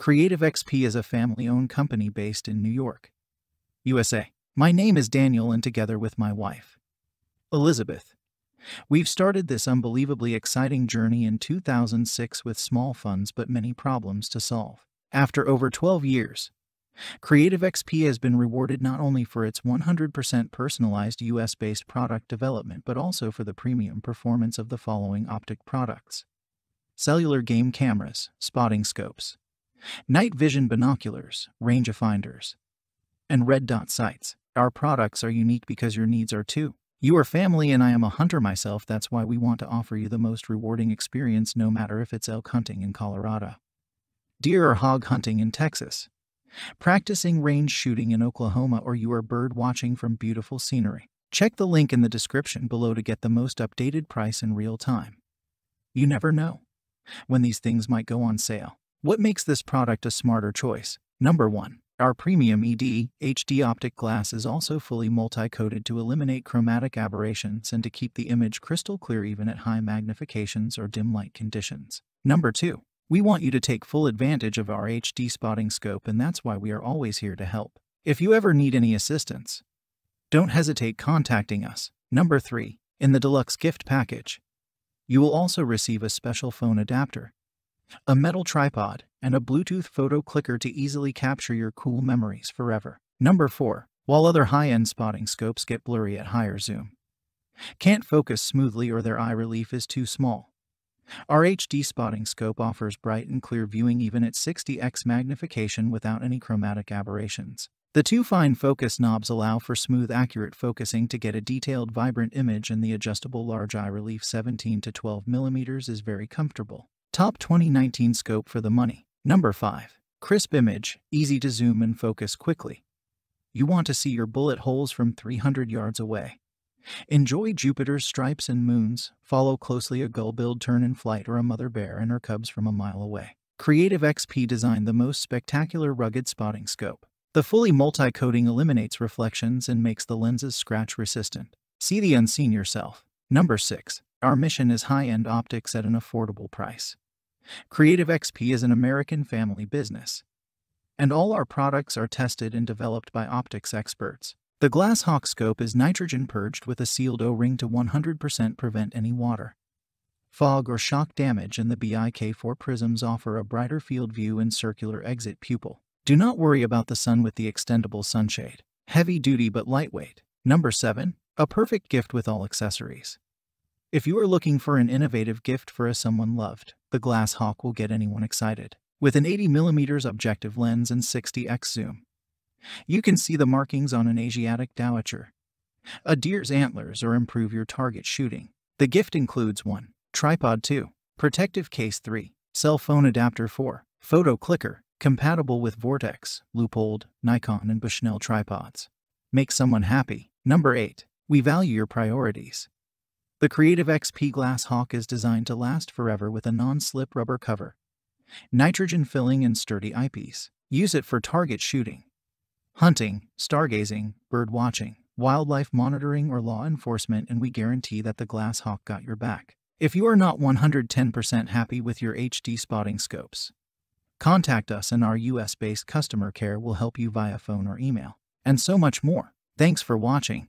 Creative XP is a family owned company based in New York, USA. My name is Daniel, and together with my wife, Elizabeth, we've started this unbelievably exciting journey in 2006 with small funds but many problems to solve. After over 12 years, Creative XP has been rewarded not only for its 100% personalized US based product development but also for the premium performance of the following optic products cellular game cameras, spotting scopes, night vision binoculars, rangefinders, and red dot sights. Our products are unique because your needs are too. You are family and I am a hunter myself, that's why we want to offer you the most rewarding experience no matter if it's elk hunting in Colorado, deer or hog hunting in Texas, practicing range shooting in Oklahoma, or you are bird watching from beautiful scenery. Check the link in the description below to get the most updated price in real time. You never know when these things might go on sale. What makes this product a smarter choice? Number 1. Our premium ED HD optic glass is also fully multi-coated to eliminate chromatic aberrations and to keep the image crystal clear even at high magnifications or dim light conditions. Number 2. We want you to take full advantage of our HD spotting scope and that's why we are always here to help. If you ever need any assistance, don't hesitate contacting us. Number 3. In the deluxe gift package, you will also receive a special phone adapter, a metal tripod, and a Bluetooth photo clicker to easily capture your cool memories forever. Number 4. While other high-end spotting scopes get blurry at higher zoom, can't focus smoothly or their eye relief is too small, our HD spotting scope offers bright and clear viewing even at 60x magnification without any chromatic aberrations. The two fine focus knobs allow for smooth accurate focusing to get a detailed vibrant image and the adjustable large eye relief 17 to 12 millimeters is very comfortable. Top 2019 scope for the money. Number 5. Crisp image, easy to zoom and focus quickly. You want to see your bullet holes from 300 yards away. Enjoy Jupiter's stripes and moons, follow closely a gull-billed tern in flight or a mother bear and her cubs from a mile away. Creative XP designed the most spectacular rugged spotting scope. The fully multi-coating eliminates reflections and makes the lenses scratch resistant. See the unseen yourself. Number 6. Our mission is high-end optics at an affordable price. Creative XP is an American family business. And all our products are tested and developed by optics experts. The Glass Hawk scope is nitrogen purged with a sealed O-ring to 100% prevent any water, fog or shock damage and the BAK4 prisms offer a brighter field view and circular exit pupil. Do not worry about the sun with the extendable sunshade. Heavy duty but lightweight. Number 7. A perfect gift with all accessories. If you are looking for an innovative gift for a someone loved, the Glass Hawk will get anyone excited. With an 80mm objective lens and 60x zoom, you can see the markings on an Asiatic dowitcher, a deer's antlers, or improve your target shooting. The gift includes 1. Tripod 2. Protective case 3. Cell phone adapter 4. Photo clicker, compatible with Vortex, Leupold, Nikon, and Bushnell tripods. Make someone happy. Number 8. We value your priorities. The Creative XP Glass Hawk is designed to last forever with a non-slip rubber cover, nitrogen filling, and sturdy eyepiece. Use it for target shooting, hunting, stargazing, bird watching, wildlife monitoring, or law enforcement, and we guarantee that the Glass Hawk got your back. If you are not 110% happy with your HD spotting scopes, contact us and our US based customer care will help you via phone or email. And so much more. Thanks for watching.